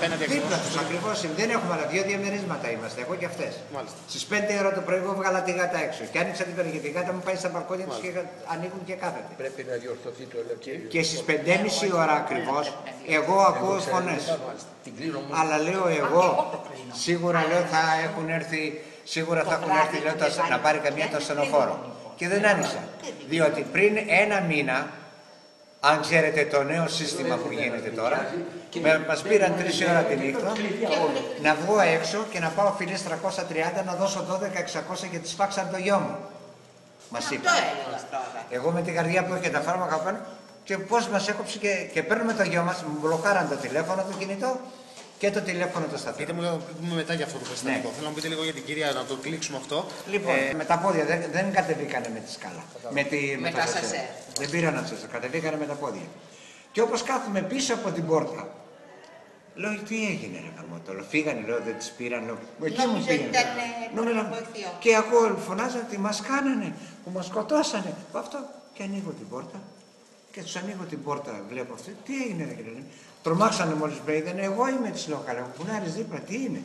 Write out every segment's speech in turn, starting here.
Απέναντι Δίπλα ακριβώς. τους ακριβώς. Δεν έχουμε άλλα. Δύο διαμερίσματα είμαστε, εγώ και αυτές. Μάλιστα. Στις 5 ώρα το πρωί εγώ βγάλα τη γάτα έξω. Και άνοιξα την πέρα και τη γάτα μου πάει στα μπαλκόνια της και ανοίγουν και κάθεται. Πρέπει να διορθωθεί το ελευθερίο. Και στις 5.30 ώρα ακριβώς εγώ ακούω φωνές. Την κλείνω μόνο. Αλλά λέω εγώ, σίγουρα λέω θα έχουν έρθει, σίγουρα θα έχουν έρθει λέω, τα- να πάρει καμία το ασθενοφόρο. Και δεν άνοιξα. Διότι πριν ένα μήνα, αν ξέρετε το νέο σύστημα που γίνεται τώρα, με, μας πήραν τρεις ώρα τη νύχτα να βγω έξω και να πάω φιλές 330 να δώσω 12-600 και τις φάξαν το γιο μου. Μας Αυτό είπαν. έλεγα τώρα. Εγώ με την καρδιά που έχει τα φάρμακα πάνω και πώς μας έκοψε και, και παίρνουμε το γιο μας, μου μπλοκάραν το τηλέφωνο, το κινητό και το τηλέφωνο το σταθερό. Πείτε μου λίγο πούμε μετά για αυτό το περιστατικό. Ναι. Θέλω να μου πείτε λίγο για την κυρία, να το κλείξουμε αυτό. Λοιπόν, Ε, με τα πόδια δεν, δεν κατεβήκανε με τη σκάλα. Με, τη, Με το τα σασέ. σασέ. Δεν πήραν σασέ, κατεβήκανε με τα πόδια. Και όπως κάθομαι πίσω από την πόρτα, λέω τι έγινε ρε καμότολο, φύγανε, λέω δεν τις πήραν, λέω, εκεί μου Νόμιζα πήγαινε. ήταν, ε, Νόμιζα- βοηθείο. Και ακούω φωνάζαν τι μας κάνανε, που μας σκοτώσανε. Αυτό και ανοίγω την πόρτα και τους ανοίγω την πόρτα, βλέπω αυτό, τι έγινε ρε κύριε. Τρομάξανε μόλις με είδανε, εγώ είμαι της λέω καλά, που να δίπλα, τι είναι;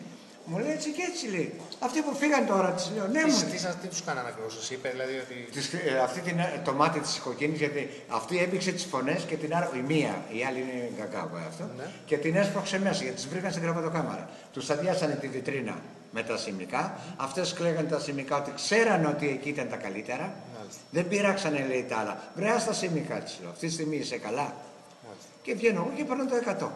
Μου λέει έτσι και έτσι λέει. Αυτοί που φύγαν τώρα, της λέω, ναι μου. τι, τι, σας- τι τους κάνανε ακριβώς, σας είπε δηλαδή ότι... Της, ε, αυτή την, ε, το μάτι της οικοκίνης, γιατί αυτή έμπηξε τις φωνές και την άλλη, η μία, η άλλη είναι γκαγκάβα αυτό, Ναι. και την έσπρωξε μέσα, γιατί τις βρήκαν στην κρεβατοκάμαρα. Τους αδειάσανε τη βιτρίνα με τα σημικά, αυτές κλαίγαν τα σημικά ότι ξέραν ότι εκεί ήταν τα καλύτερα, δεν πειράξανε λέει τα άλλα. Βρέα στα σημικά της λέω, αυτή τη στιγμή είσαι καλά. Και βγαίνω εγώ και παίρνω το 100.